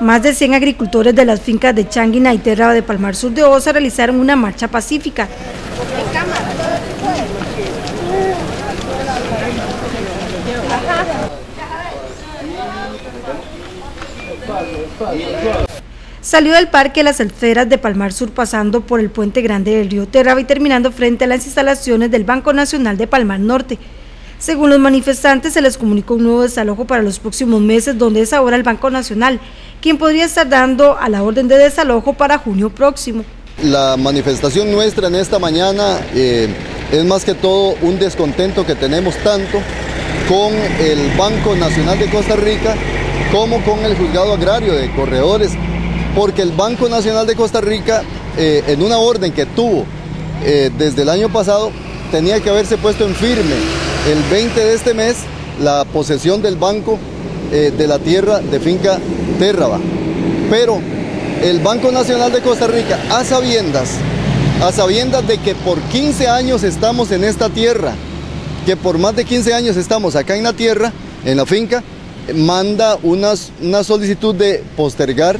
más de 100 agricultores de las fincas de Changuina y Terra de Palmar Sur de Osa realizaron una marcha pacífica. Salió del Parque Las Alferas de Palmar Sur pasando por el Puente Grande del Río Terraba y terminando frente a las instalaciones del Banco Nacional de Palmar Norte. Según los manifestantes, se les comunicó un nuevo desalojo para los próximos meses, donde es ahora el Banco Nacional, quien podría estar dando a la orden de desalojo para junio próximo. La manifestación nuestra en esta mañana eh, es más que todo un descontento que tenemos tanto con el Banco Nacional de Costa Rica como con el Juzgado Agrario de Corredores, porque el Banco Nacional de Costa Rica, eh, en una orden que tuvo eh, desde el año pasado, tenía que haberse puesto en firme el 20 de este mes la posesión del banco eh, de la tierra de finca Térraba. Pero el Banco Nacional de Costa Rica, a sabiendas, a sabiendas de que por 15 años estamos en esta tierra, que por más de 15 años estamos acá en la tierra, en la finca, manda una solicitud de postergar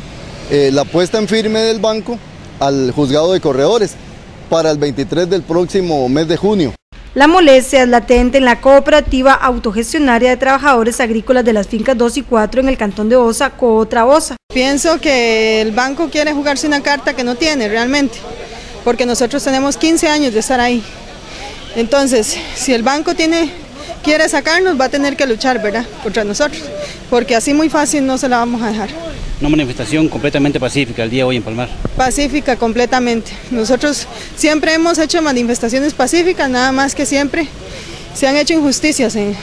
eh, la puesta en firme del banco al juzgado de corredores para el 23 del próximo mes de junio. La molestia es latente en la cooperativa autogestionaria de trabajadores agrícolas de las fincas 2 y 4 en el cantón de Osa, Cootra Osa. Pienso que el banco quiere jugarse una carta que no tiene realmente, porque nosotros tenemos 15 años de estar ahí. Entonces, si el banco quiere sacarnos, va a tener que luchar, ¿verdad?, contra nosotros, porque así muy fácil no se la vamos a dejar una manifestación completamente pacífica el día de hoy en Palmar. Pacífica completamente. Nosotros siempre hemos hecho manifestaciones pacíficas, nada más que siempre se han hecho injusticias en,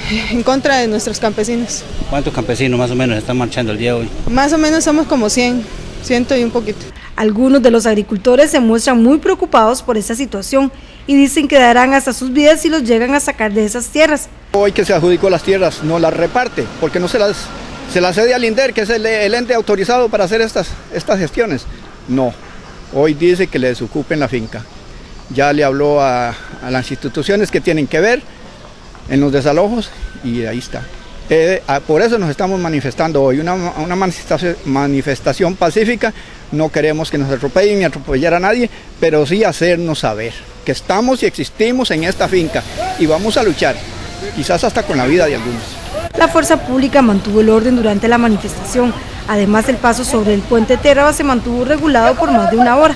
contra de nuestros campesinos. ¿Cuántos campesinos más o menos están marchando el día de hoy? Más o menos somos como 100, ciento y un poquito. Algunos de los agricultores se muestran muy preocupados por esta situación y dicen que darán hasta sus vidas si los llegan a sacar de esas tierras. Hoy que se adjudicó las tierras no las reparte porque no se las ¿Se la cede al INDER, que es el, ente autorizado para hacer estas, estas gestiones? No. Hoy dice que le desocupen la finca. Ya le habló a, las instituciones que tienen que ver en los desalojos y ahí está. Eh, por eso nos estamos manifestando hoy, una, una manifestación, manifestación, pacífica. No queremos que nos atropellen ni atropellar a nadie, pero sí hacernos saber que estamos y existimos en esta finca y vamos a luchar, quizás hasta con la vida de algunos. La fuerza pública mantuvo el orden durante la manifestación. Además, el paso sobre el puente Terraba se mantuvo regulado por más de una hora.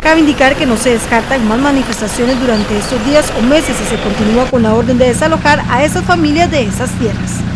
Cabe indicar que no se descartan más manifestaciones durante estos días o meses si se continúa con la orden de desalojar a esas familias de esas tierras.